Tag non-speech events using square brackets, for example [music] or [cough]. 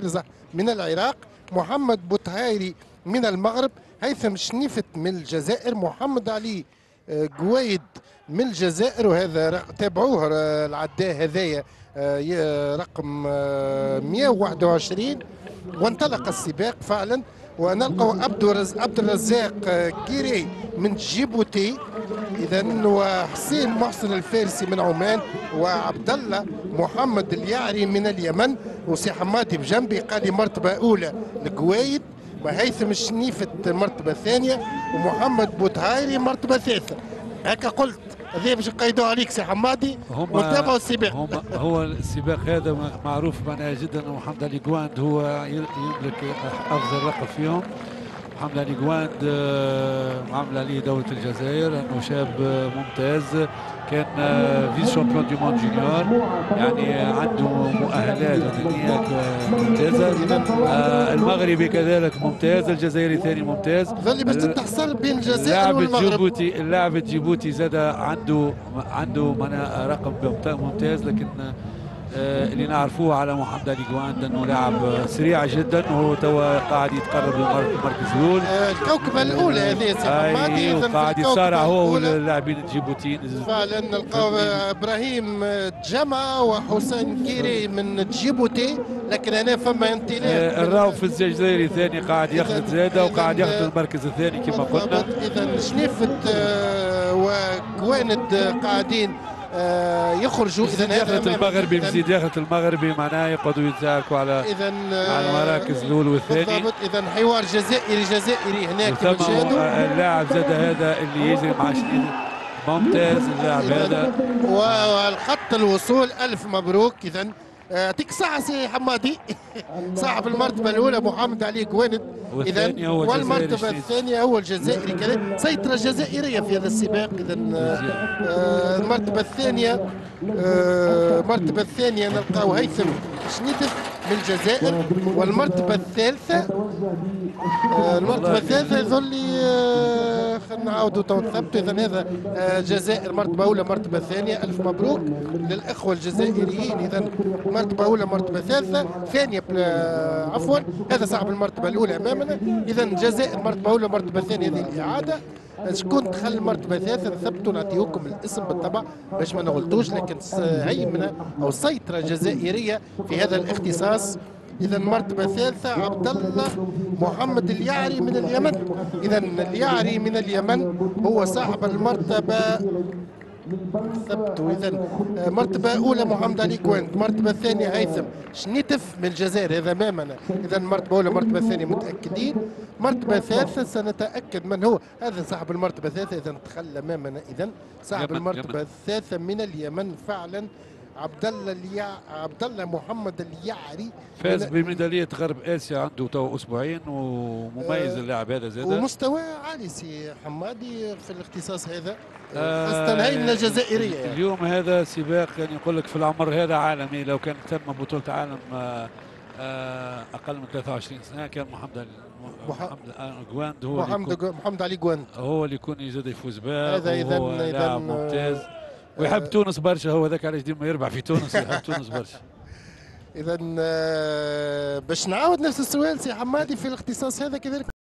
بارزة من العراق محمد بوتهايري من المغرب هيثم شنيفت من الجزائر محمد علي آه، قويد من الجزائر وهذا تابعوه آه، العداء هذايا آه، ي- رقم آه، 121 وانطلق السباق فعلا ونلقى عبد الرز- عبد الرزاق آه، كيري من جيبوتي. اذا وحسين محسن الفارسي من عمان وعبد الله محمد اليعري من اليمن وسي حمادي بجنبي قال لي مرتبة أولى القوايد وهيثم الشنيفة مرتبة ثانية ومحمد بوتهايري مرتبة ثالثة. هكا قلت. هذه باش نقيدوا عليك سي حمادي. ونتابعوا السباق. هو السباق هذا معروف معناها جدا. محمد علي جواند هو يملك أفضل لقب فيهم. محمد علي جواند آه، عمل عليه دولة الجزائر إنه شاب آه، ممتاز. كان vice-champion du monde junior يعني عنده مؤهلات ممتازة. آه، المغربي كذلك ممتاز الجزائري ثاني ممتاز. ظل باش تحصل بين الجزائر والمغرب. الجيبوتي اللاعب الجيبوتي زاد عنده عنده رقم ممت- ممتاز لكن اللي نعرفوه على محمد علي جواند إنه لاعب آه، سريع جدا وهو توا قاعد يتقرب للمركز الأول. آه، الكوكبة الأولى هذه وقاعد يصارع هو واللاعبين الجيبوتيين فعلا نلقاو إبراهيم جمعة وحسين كيري من جيبوتي لكن هنا فما امتلاك آه، الراوف الجزائري الثاني قاعد ياخذ زاده وقاعد ياخذ المركز الثاني كما قلنا. اذا شنيفة آه، وكواند آه، قاعدين. آه، يخرجوا إذا داخلة المغربي مزيد داخلة المغربي معناها يقعدوا يتشاركوا على إذا على المراكز الأول والثاني بالضبط. إذا حوار جزائري جزائري هناك نشاهدوا اللاعب زاد هذا اللي يجري مع شديد. ممتاز اللاعب هذا. والخط الوصول ألف مبروك. إذا يعطيك الصحة سي حمادي. [laughs] صاحب المرتبة الأولى محمد علي كواند إذا والمرتبة. الثانية هو الجزائري كذا. سيطرة جزائرية في هذا السباق. إذا آه، المرتبة الثانية آه، المرتبة الثانية نلقاو هيثم شنيتف من الجزائر. والمرتبة الثالثة آه، المرتبة. الثالثة يظل لي آه، خلينا نعاودوا تو نثبتوا إذا هذا آه، جزائر مرتبة أولى مرتبة ثانية ألف مبروك للإخوة الجزائريين. إذا مرتبة أولى مرتبة ثالثة ثانية عفوا هذا صاحب المرتبة الأولى أمامنا. إذا الجزائر مرتبة أولى مرتبة ثانية هذه الإعادة. شكون دخل المرتبة الثالثة نثبتوا نعطيوكم الاسم بالطبع باش ما نغلطوش لكن هيمنة أو سيطرة جزائرية في هذا الاختصاص. إذا المرتبة الثالثة عبد الله محمد اليعري من اليمن. إذا اليعري من اليمن هو صاحب المرتبة ثبتوا إذا مرتبة أولى محمد علي كوينت مرتبة ثانية هيثم شنيتف من الجزائر هذا امامنا إذا مرتبة أولى مرتبة ثانية متأكدين. مرتبة ثالثة سنتأكد من هو هذا صاحب المرتبة الثالثه إذا دخل امامنا إذا صاحب المرتبة. الثالثه من اليمن فعلا. عبد الله اليع... عبد الله محمد اليعري. فاز بميدالية غرب آسيا عنده تو أسبوعين ومميز آه، اللاعب هذا زاد ومستوى عالي سي حمادي في الاختصاص هذا. آه، خاصه من الجزائرية. يعني. اليوم هذا سباق يعني يقول لك في العمر هذا عالمي. لو كان تم بطولة عالم آه، آه، أقل من 23 سنة كان محمد محمد آه، جواند هو محمد محمد علي كوينت هو اللي يكون يزيد يفوز بها هذا إذن، لاعب ممتاز. ويحب آه، تونس برشا هو ذاك علاش ديما يربح في تونس يحب تونس برشا. [laughs] اذا باش نعاود نفس السؤال سي حمادي في الاختصاص هذا كذلك.